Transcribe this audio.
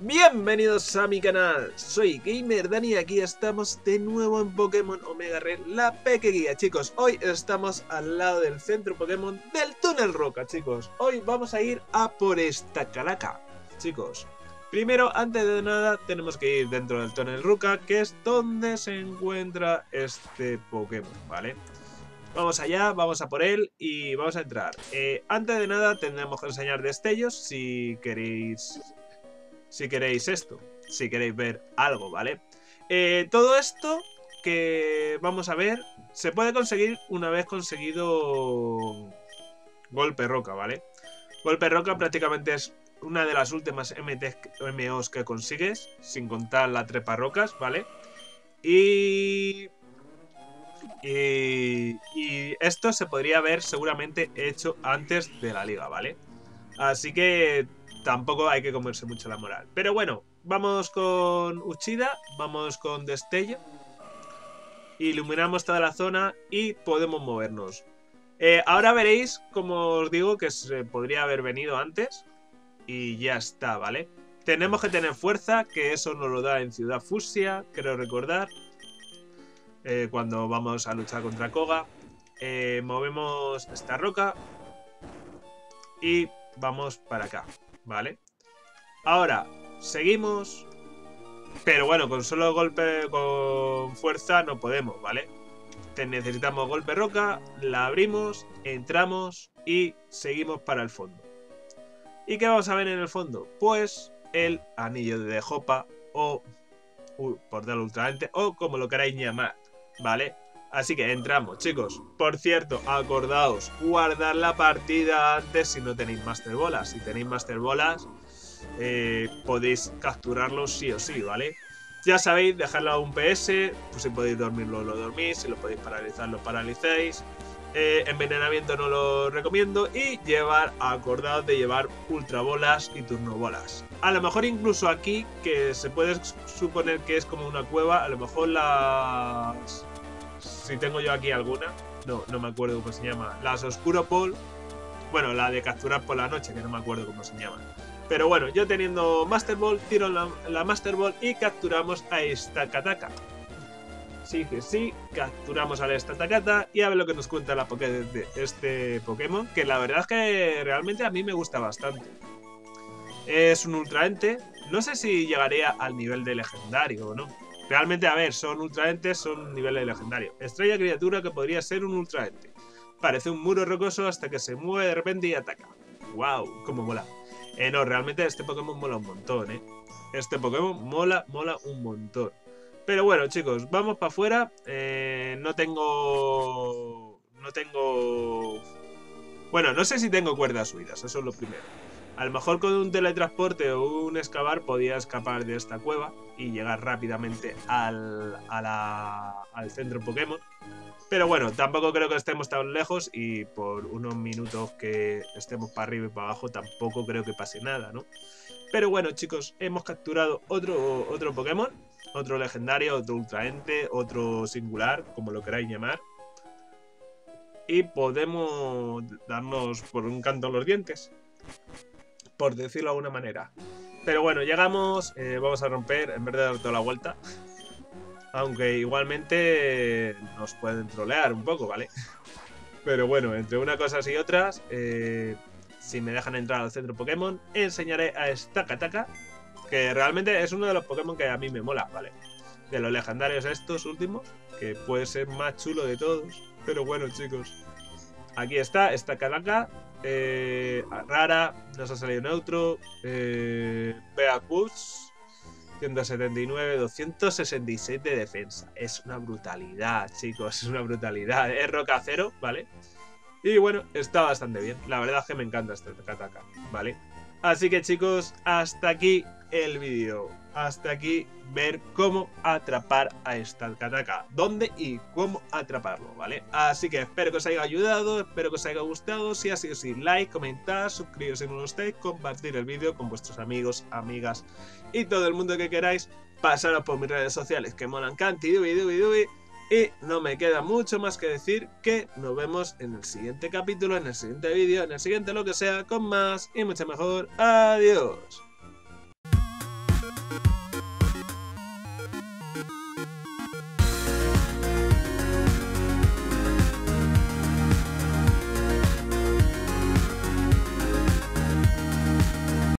Bienvenidos a mi canal, soy Gamer Dani y aquí estamos de nuevo en Pokémon Omega Red, la pequeña chicos. Hoy estamos al lado del centro Pokémon del Túnel Roca, chicos. Hoy vamos a ir a por esta calaca, chicos. Primero, antes de nada, tenemos que ir dentro del Túnel Roca, que es donde se encuentra este Pokémon, ¿vale? Vamos allá, vamos a por él y vamos a entrar. Eh, antes de nada, tendremos que enseñar destellos si queréis si queréis esto, si queréis ver algo, ¿vale? Eh, todo esto que vamos a ver se puede conseguir una vez conseguido golpe roca, ¿vale? Golpe roca prácticamente es una de las últimas MOs que consigues, sin contar la trepa rocas, ¿vale? Y... y... Y esto se podría haber seguramente hecho antes de la liga, ¿vale? Así que tampoco hay que comerse mucho la moral. Pero bueno, vamos con Uchida, vamos con Destello. Iluminamos toda la zona y podemos movernos. Eh, ahora veréis, como os digo, que se podría haber venido antes. Y ya está, ¿vale? Tenemos que tener fuerza, que eso nos lo da en Ciudad Fusia, creo recordar. Eh, cuando vamos a luchar contra Koga. Eh, movemos esta roca. Y vamos para acá. ¿vale? Ahora, seguimos. Pero bueno, con solo golpe con fuerza no podemos, ¿vale? necesitamos golpe roca, la abrimos, entramos y seguimos para el fondo. ¿Y qué vamos a ver en el fondo? Pues el anillo de Jopa o portal ultraente o como lo queráis llamar, ¿vale? Así que entramos, chicos. Por cierto, acordaos, guardar la partida antes si no tenéis Master Bolas. Si tenéis Master Bolas, eh, podéis capturarlos sí o sí, ¿vale? Ya sabéis, dejarlo a un PS, pues si podéis dormirlo, lo dormís, si lo podéis paralizar, lo paralicéis. Eh, envenenamiento no lo recomiendo y llevar, acordaos de llevar ultra bolas y turnobolas. A lo mejor incluso aquí, que se puede suponer que es como una cueva, a lo mejor las si tengo yo aquí alguna, no, no me acuerdo cómo se llama. Las Oscuro Pol, bueno, la de capturar por la noche, que no me acuerdo cómo se llama. Pero bueno, yo teniendo Master Ball, tiro la, Master Ball y capturamos a esta Kataka. Sí que sí, capturamos a esta Takata y a ver lo que nos cuenta la Pokédex de este Pokémon, que la verdad es que realmente a mí me gusta bastante. Es un ultraente, no sé si llegaría al nivel de legendario o no. Realmente, a ver, son ultraentes, son niveles legendarios. Estrella criatura que podría ser un ultraente. Parece un muro rocoso hasta que se mueve de repente y ataca. ¡Wow! ¡Cómo mola! Eh, no, realmente este Pokémon mola un montón, ¿eh? Este Pokémon mola, mola un montón. Pero bueno, chicos, vamos para afuera. Eh, no tengo... No tengo... Bueno, no sé si tengo cuerdas subidas, eso es lo primero. A lo mejor con un teletransporte o un excavar podía escapar de esta cueva y llegar rápidamente al, al centro Pokémon. Pero bueno, tampoco creo que estemos tan lejos y por unos minutos que estemos para arriba y para abajo tampoco creo que pase nada, ¿no? Pero bueno, chicos, hemos capturado otro, otro Pokémon, otro legendario, otro ultraente, otro singular, como lo queráis llamar. Y podemos darnos por un canto los dientes por decirlo de alguna manera. Pero bueno, llegamos, eh, vamos a romper, en vez de dar toda la vuelta. Aunque igualmente nos pueden trolear un poco, ¿vale? Pero bueno, entre una cosa y otras, eh, si me dejan entrar al centro Pokémon, enseñaré a Stakataka, que realmente es uno de los Pokémon que a mí me mola, ¿vale? De los legendarios estos últimos, que puede ser más chulo de todos. Pero bueno, chicos, aquí está, Stakataka, eh, rara, nos ha salido neutro. Eh, Bea 179, 266 de defensa. Es una brutalidad, chicos, es una brutalidad. Es roca cero, ¿vale? Y bueno, está bastante bien. La verdad es que me encanta este Kataka, ¿vale? Así que chicos, hasta aquí el vídeo. Hasta aquí ver cómo atrapar a esta Kataka. Dónde y cómo atraparlo, ¿vale? Así que espero que os haya ayudado, espero que os haya gustado. Si ha sido así, like, comentar, suscribiros si no lo estáis, compartir el vídeo con vuestros amigos, amigas y todo el mundo que queráis. Pasaros por mis redes sociales que molan canti, dubi, dubi, dubi. Y no me queda mucho más que decir que nos vemos en el siguiente capítulo, en el siguiente vídeo, en el siguiente lo que sea, con más y mucho mejor. Adiós.